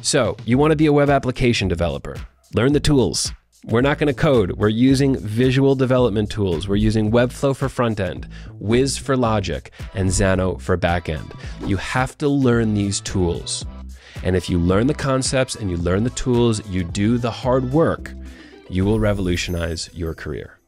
So, you want to be a web application developer. Learn the tools. We're not going to code. We're using visual development tools. We're using Webflow for front end, Wized for logic, and Xano for back end. You have to learn these tools. And if you learn the concepts and you learn the tools, you do the hard work, you will revolutionize your career.